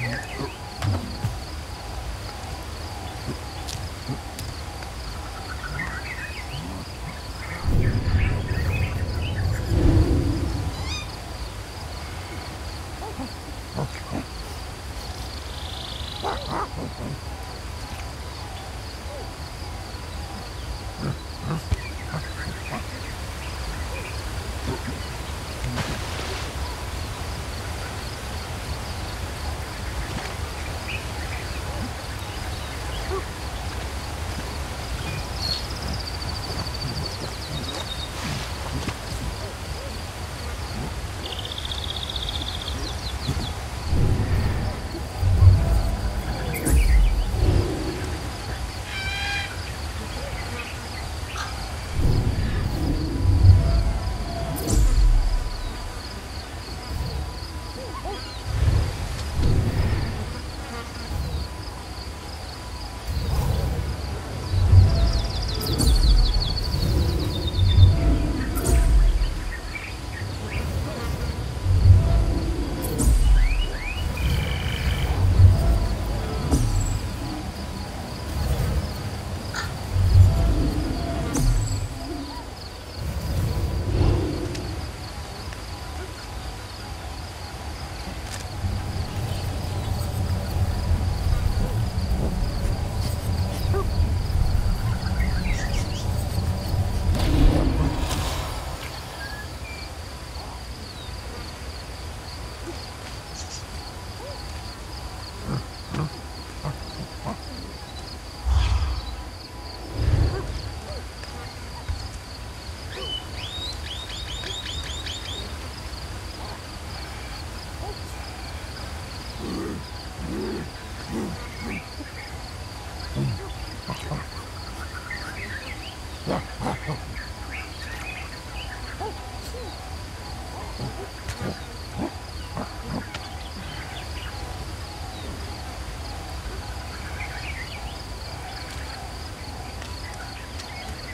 Yeah.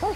诶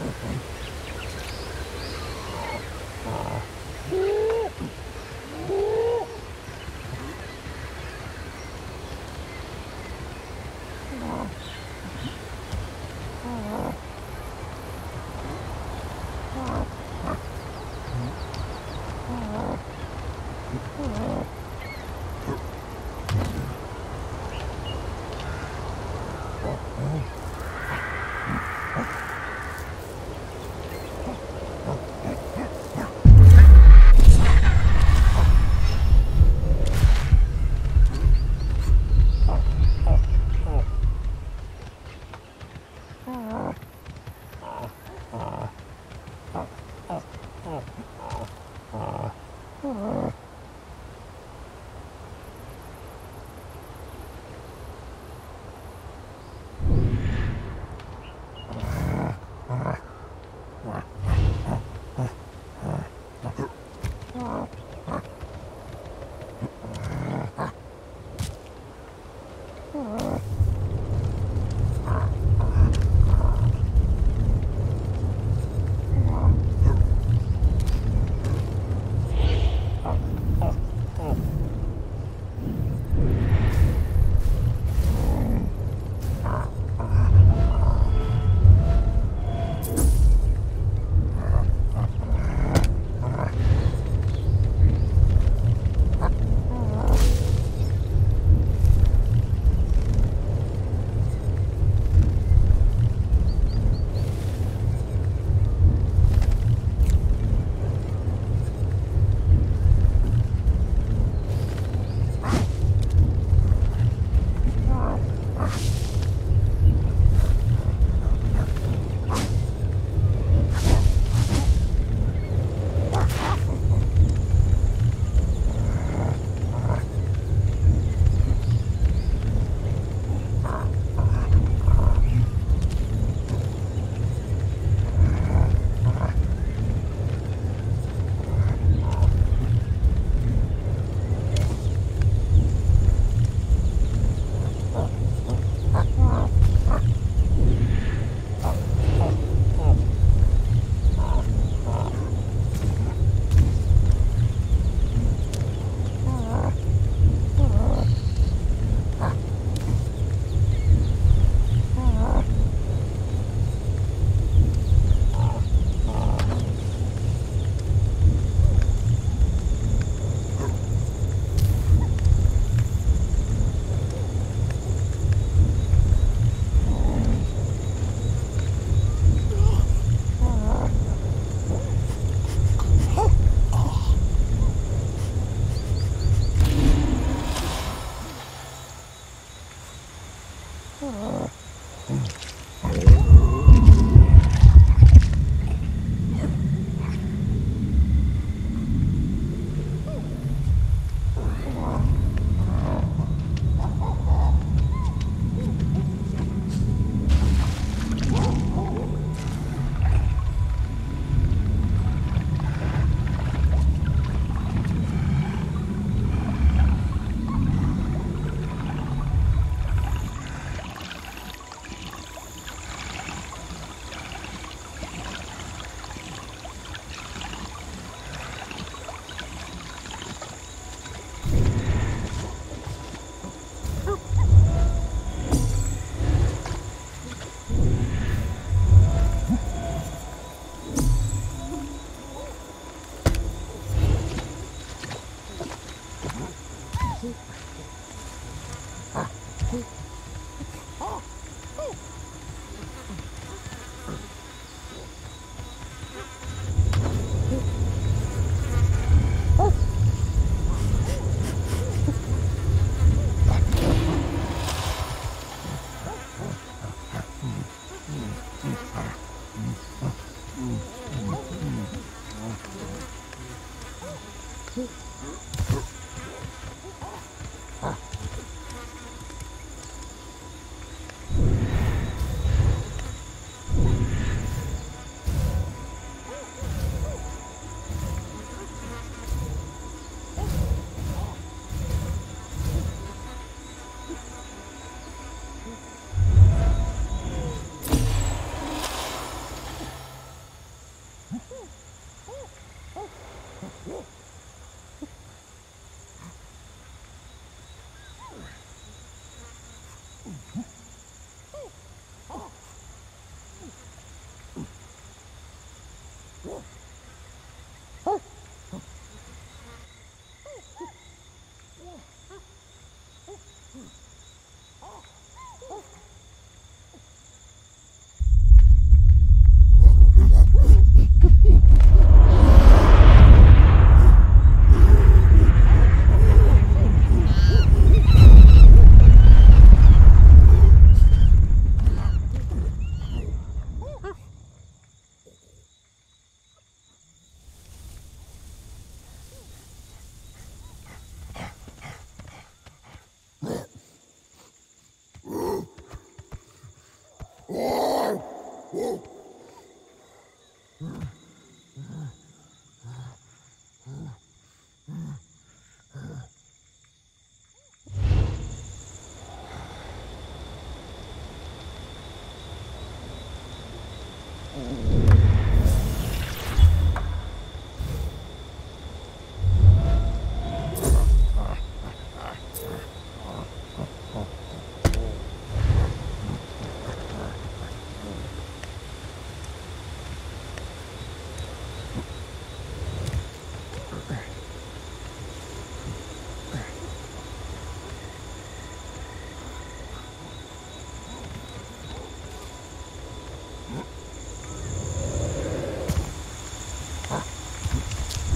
Okay. 음.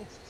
it's